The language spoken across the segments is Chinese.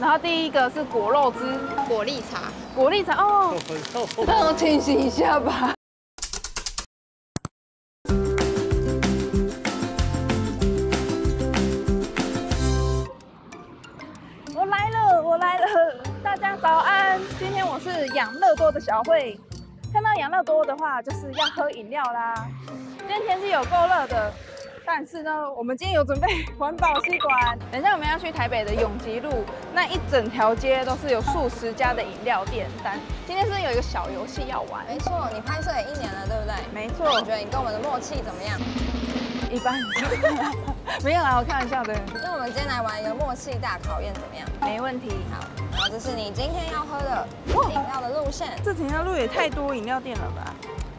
然后第一个是果肉汁、果粒茶。果粒茶哦，让我清醒一下吧。我来了，我来了，大家早安。今天我是养乐多的小慧。看到养乐多的话，就是要喝饮料啦。今天天气有够热的，但是呢，我们今天有准备环保吸管。等一下我们要去台北的永吉路，那一整条街都是有数十家的饮料店。但今天是有一个小游戏要玩，没错，你拍摄也一年了，对不对？没错我觉，得你跟我们的默契怎么样？一般。没有啦，我开玩笑的，那我们今天来玩一个默契大考验，怎么样？没问题。好，然后这是你今天要喝的饮料的路线，这整条路也太多饮料店了吧？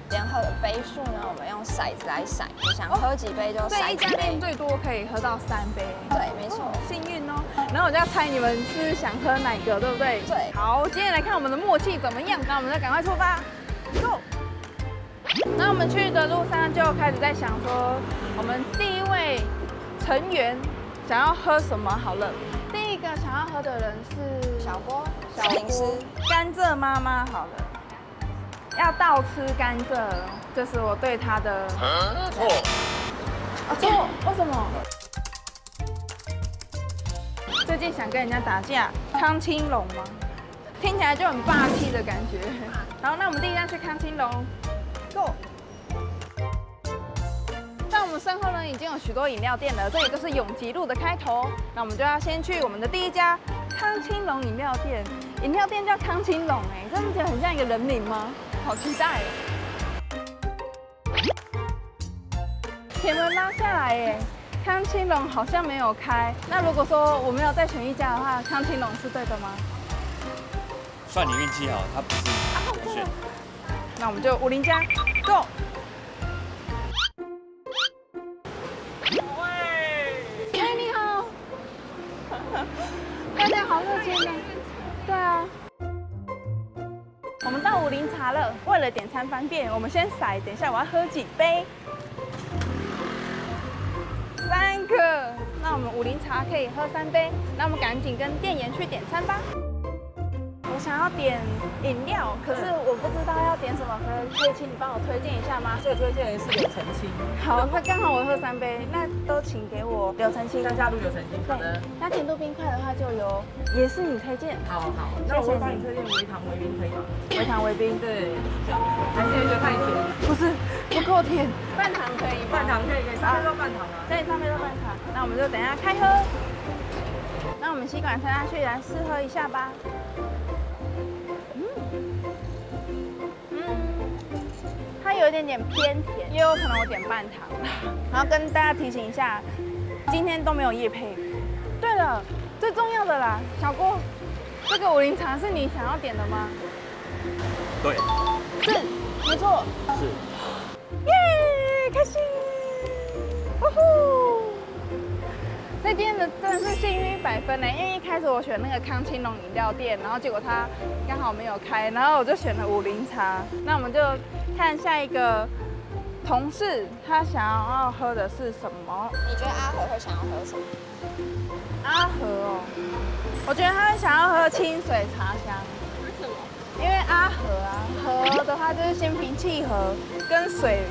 今天喝的杯数呢，我们用骰子来骰，想喝几杯就所以骰几一家店。最多可以喝到三杯。对，没错。幸运哦。然后我就要猜你们是想喝哪个，对不对？对好，今天来看我们的默契怎么样。那我们就赶快出发，Go！那我们去的路上就开始在想说，我们第一位成员想要喝什么好了。第一个想要喝的人是小郭，小郭，甘蔗妈妈好了。要倒吃甘蔗，这是我对他的错，啊错，为什么？最近想跟人家打架，康青龙吗？听起来就很霸气的感觉。好，那我们第一站是康青龙，Go。在我们身后呢，已经有许多饮料店了，这里就是永吉路的开头。那我们就要先去我们的第一家康青龙饮料店。饮料店叫康青龙，哎，真的觉得很像一个人名吗？好期待哦！铁门拉下来耶，康青龙好像没有开。那如果说我没有再选一家的话，康青龙是对的吗？算你运气好，他不是。那我们就五零家，Go！我们到武林茶了。为了点餐方便，我们先骰，等一下我要喝几杯。三个，那我们武林茶可以喝三杯。那我们赶紧跟店员去点餐吧。要点饮料，可是我不知道要点什么喝，可以请你帮我推荐一下吗？最推荐的是柳橙青，好，那刚好我喝三杯，那都请给我柳橙青。再加入柳橙青。好的，那甜度冰块的话就由，也是你推荐，好好，那我会帮你推荐微糖微冰可以吗？微糖微冰，对，还是觉得太甜，不是不够甜，半糖可以吗？半糖可以，可以，上面都半糖啊。对，上面都半糖。那我们就等一下开喝。那我们吸管插下去，来试喝一下吧。有一点点偏甜，也有可能我点半糖。然后跟大家提醒一下，今天都没有夜配。对了，最重要的啦，小郭，这个五零茶是你想要点的吗？对，是，没错。是。耶，开心！呜呼！所以今天的真的是幸运一百分呢，因为一开始我选那个康青龙饮料店，然后结果它刚好没有开，然后我就选了五零茶。那我们就看下一个同事他想要喝的是什么？你觉得阿和会想要喝什么？阿和哦，我觉得他想要喝清水茶香。为什么？因为阿和啊，和的话就是心平气和，跟水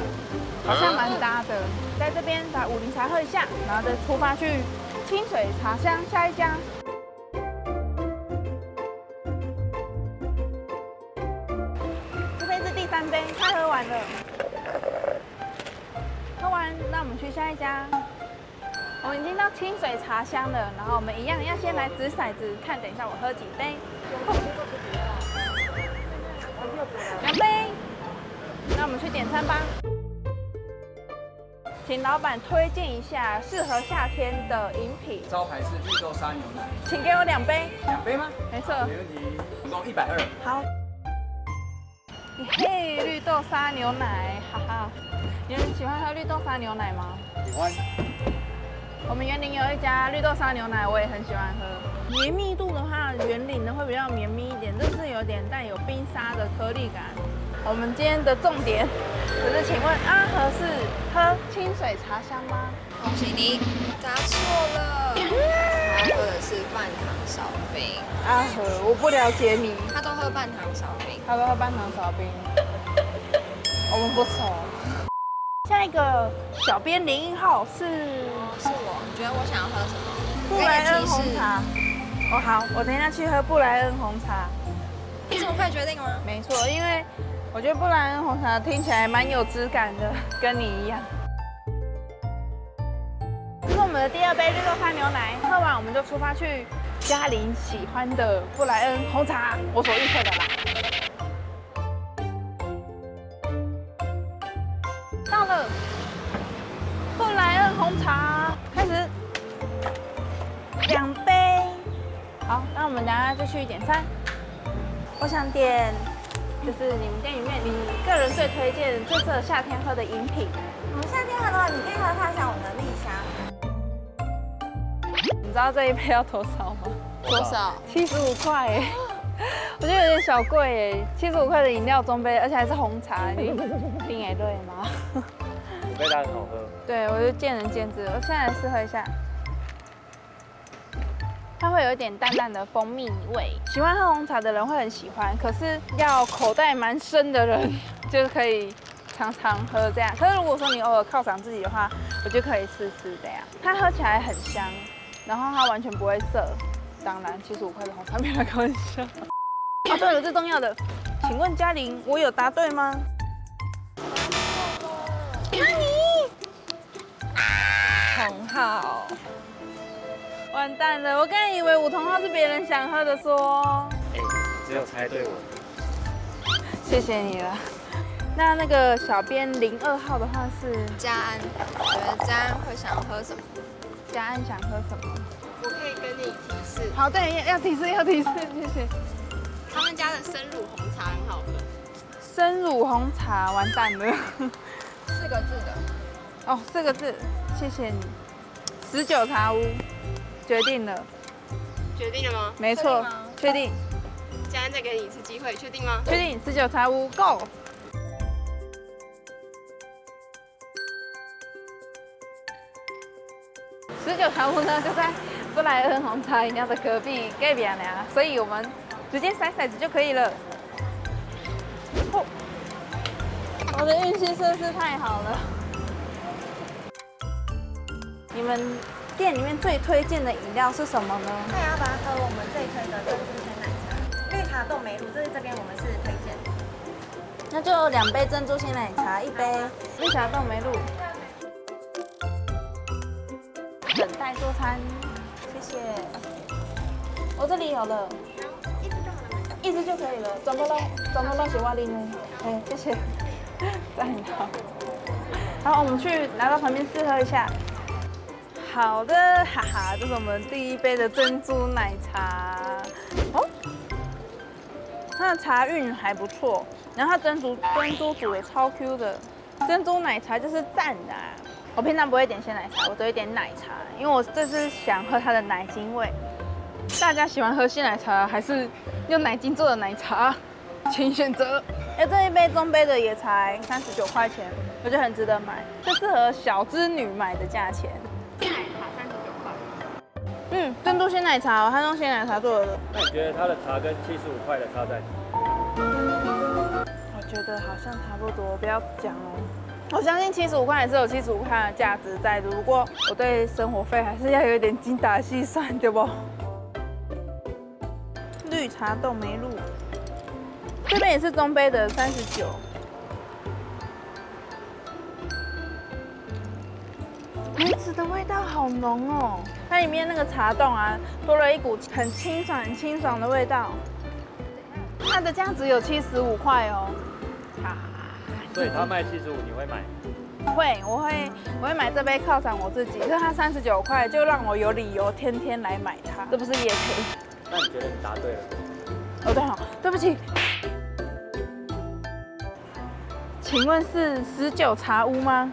好像蛮搭的。在这边把武林茶喝一下，然后再出发去清水茶香下一家。完了。喝完，那我们去下一家。我们已经到清水茶香了，然后我们一样要先来掷骰子，看等一下我喝几杯。两杯，那我们去点餐吧。请老板推荐一下适合夏天的饮品，招牌是绿豆沙牛奶，请给我两杯。两杯吗？没错，没问题，总共一百二。好。嘿，绿豆沙牛奶，哈哈。你们喜欢喝绿豆沙牛奶吗？喜欢。我们园林有一家绿豆沙牛奶，我也很喜欢喝。绵密度的话，园林的会比较绵密一点，这是有点带有冰沙的颗粒感。我们今天的重点，可是请问阿和是喝清水茶香吗？恭喜你答错了，他喝的是半糖少冰。阿和，我不了解你。他都喝半糖少冰。他都喝半糖少冰，我们不熟。下一个小编零一号是是我，你觉得我想要喝什么？布莱恩红茶。哦，好，我等一下去喝布莱恩红茶。你这么快决定吗？没错，因为我觉得布莱恩红茶听起来蛮有质感的，跟你一样。第二杯绿豆花牛奶，喝完我们就出发去嘉玲喜欢的布莱恩红茶，我所预测的啦。到了，布莱恩红茶开始，两杯。好，那我们等下继续点餐。我想点，就是你们店里面你个人最推荐、最适合夏天喝的饮品。我们夏天喝的话，你可以喝看一下我们的。知道这一杯要多少吗？多少？七十五块哎，我觉得有点小贵耶，七十五块的饮料中杯，而且还是红茶，你冰也对吗？五杯它很好喝。对，我就见仁见智，我现在来试喝一下。它会有一点淡淡的蜂蜜味，喜欢喝红茶的人会很喜欢，可是要口袋蛮深的人就是可以常常喝这样。可是如果说你偶尔犒赏自己的话，我就可以试试这样。它喝起来很香，然后它完全不会涩。当然，七十五块的红茶没来开玩笑。哦，对了，最重要的，请问嘉玲，我有答对吗？那你同号。完蛋了！我刚才以为五同号是别人想喝的，说。哎，只有猜对我。谢谢你了。那那个小编零二号的话是嘉安，觉得嘉安会想喝什么？嘉安想喝什么？我可以跟你提示。好，对，要提示，要提示，谢谢。他们家的生乳红茶很好喝。生乳红茶，完蛋了。四个字的。哦，四个字，谢谢你。十九茶屋。决定了，决定了吗？没错，确定。嘉安再给你一次机会，确定吗？确定。十九茶屋，Go。十九条屋呢，就在布莱恩红茶饮料的隔壁隔壁啊，所以我们直接甩骰子就可以了。我的运气真是太好了，你们。店里面最推荐的饮料是什么呢？太要不要喝我们最推的珍珠鲜奶茶、绿茶豆梅露，这是这边我们是推荐的。那就两杯珍珠鲜奶茶，一杯绿茶豆梅露。等待做餐，谢谢。我这里有了，一支就好了，一支就可以了。怎么了？怎么了？雪花玲呢？哎，谢谢。赞好。好，我们去拿到旁边试喝一下。好的，哈哈，这是我们第一杯的珍珠奶茶。哦，它的茶韵还不错，然后它珍珠珍珠煮的超 Q 的，珍珠奶茶就是赞的。我平常不会点鲜奶茶，我只会点奶茶，因为我这次想喝它的奶精味。大家喜欢喝鲜奶茶还是用奶精做的奶茶？请选择。哎，这一杯中杯的也才三十九块钱，我觉得很值得买，这适合小资女买的价钱。嗯，珍珠鲜奶茶，它用鲜奶茶做的。那你觉得它的茶跟七十五块的差在？我觉得好像差不多，不要讲哦。我相信七十五块也是有七十五块的价值在的，不过我对生活费还是要有点精打细算，对不？绿茶冻梅露，这边也是中杯的，三十九。梅子的味道好浓哦，它里面那个茶冻啊，多了一股很清爽、很清爽的味道。它的价值有七十五块哦。啊，所以它卖七十五，你会买？会，我会，我会买这杯犒赏我自己。可是它三十九块，就让我有理由天天来买它。这不是也可以。那你觉得你答对了？哦，对好，对不起。请问是十九茶屋吗？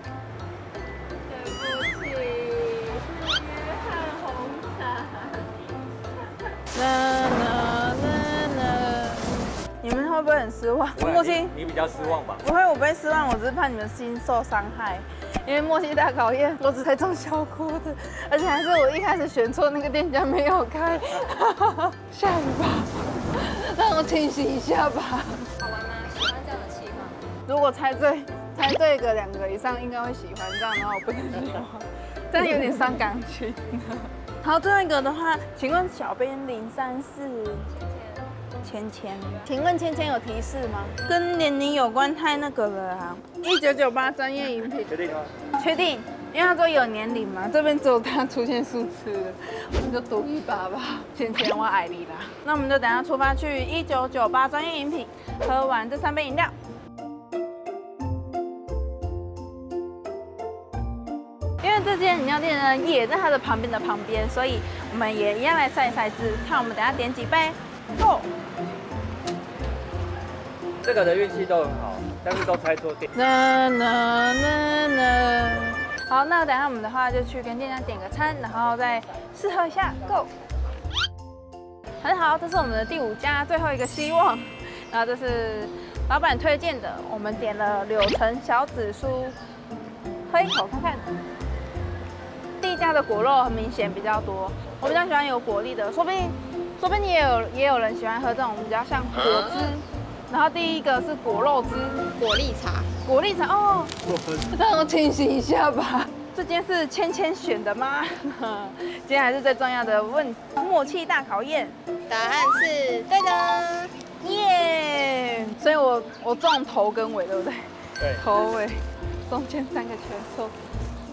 很失望？母亲，你比较失望吧？不会，我不会失望，我只是怕你们心受伤害。因为默契大考验，我只才中小锅的，而且还是我一开始选错那个店家没有开。下雨吧，让我清醒一下吧。好玩吗？喜欢这样的气氛？如果猜对，猜对个两个以上，应该会喜欢这样的话，我不能喜欢，这样有点伤感情。好，最后一个的话，请问小编零三四芊芊，请问芊芊有提示吗？跟年龄有关，太那个了啊！一九九八专业饮品，确定吗？确定？因为他说有年龄嘛，这边只有他出现数次了，我们就赌一把吧。芊芊，我爱你啦！那我们就等下出发去一九九八专业饮品，喝完这三杯饮料。因为这间饮料店呢也在它的旁边的旁边，所以我们也一样来晒一赛制，看我们等下点几杯。Go！这个的运气都很好，但是都猜错店。啦啦啦啦。好，那等下我们的话就去跟店家点个餐，然后再试喝一下。Go！很好，这是我们的第五家，最后一个希望。然后这是老板推荐的，我们点了柳橙小紫苏，喝一口看看。第一家的果肉很明显比较多，我比较喜欢有果粒的，说不定，说不定也有也有人喜欢喝这种比较像果汁。然后第一个是果肉汁，果粒茶，果粒茶哦，让我清醒一下吧。这间是芊芊选的吗？今天还是最重要的问默契大考验，答案是对的。耶！所以我我中头跟尾，对不对？对，头尾中间三个全错，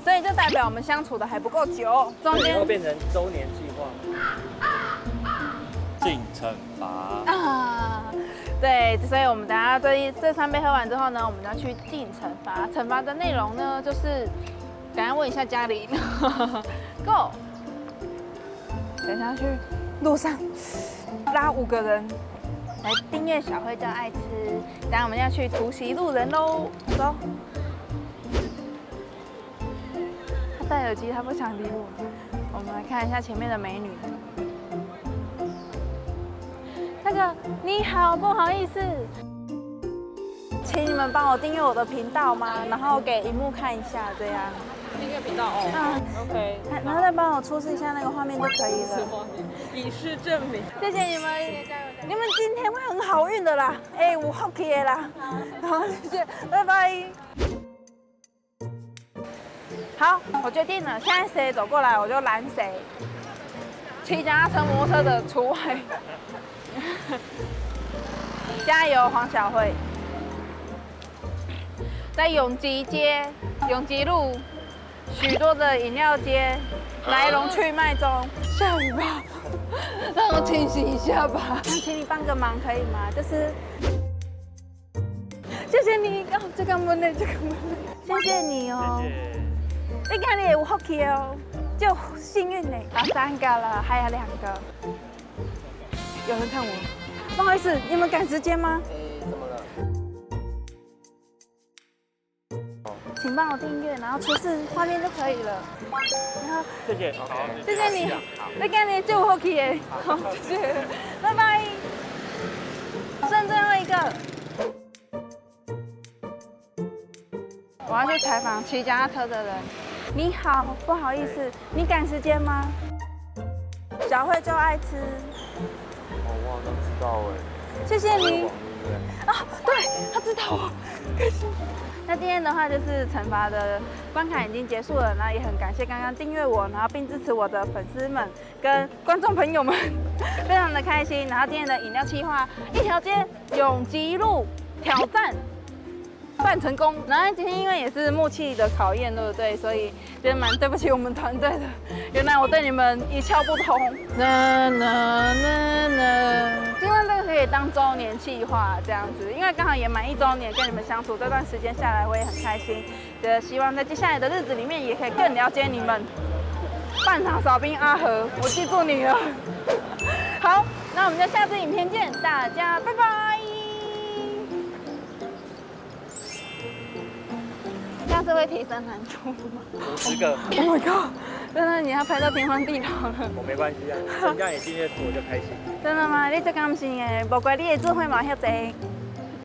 所以就代表我们相处的还不够久，中间变成周年计划。进惩罚。啊，对，所以我们等下这一这三杯喝完之后呢，我们要去进惩罚。惩罚的内容呢，就是等下问一下家里，Go。等下去路上拉五个人来订阅小慧叫爱吃。等下我们要去突袭路人喽，走。他戴耳机，他不想理我。我们来看一下前面的美女。那个你好，不好意思，请你们帮我订阅我的频道吗？然后给荧幕看一下，这样。订阅频道哦。嗯，OK，然后再帮我出示一下那个画面就可以了。以示证明。谢谢你们，你们今天会很好运的啦。哎，我好气的啦。好，谢谢，拜拜。好，我决定了，现在谁走过来我就拦谁。骑脚踏车、摩托车的除外。加油，黄小慧！在永吉街、永吉路，许多的饮料街来龙去脉中。下雨吧，让我清醒一下吧。想请你帮个忙，可以吗？就是，谢谢你哦，这个门呢，这个门呢，谢谢你哦。谢谢。你看你有福气哦，就幸运呢。啊，三个了，还有两个。有人看我，不好意思，你们赶时间吗？诶，怎么了？请帮我订阅，然后出示画面就可以了。然后谢谢。好，谢谢你，你看你就有福气耶。好，谢谢，拜拜。剩最后一个。我要去采访骑脚踏车的人。你好，不好意思，你赶时间吗？小慧就爱吃，哦，我好像知道哎。谢谢你。对啊，对，他知道我，开心。那今天的话就是惩罚的关卡已经结束了，然后也很感谢刚刚订阅我，然后并支持我的粉丝们跟观众朋友们，非常的开心。然后今天的饮料计划，一条街永吉路挑战。办成功，然后今天因为也是默契的考验，对不对？所以觉得蛮对不起我们团队的。原来我对你们一窍不通。啦啦啦啦，希望这个可以当周年计划这样子，因为刚好也满一周年，跟你们相处这段时间下来，我也很开心。呃，希望在接下来的日子里面，也可以更了解你们。半场扫兵阿和，我记住你了。好，那我们就下次影片见，大家拜拜。下次会提升难度吗五十个，？Oh my god！真的，你要拍到天荒地老了。我没关系啊，增加你订阅数我就开心。真的吗？你这甘心诶，不怪你的智慧嘛遐济。